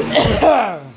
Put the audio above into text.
Yeah.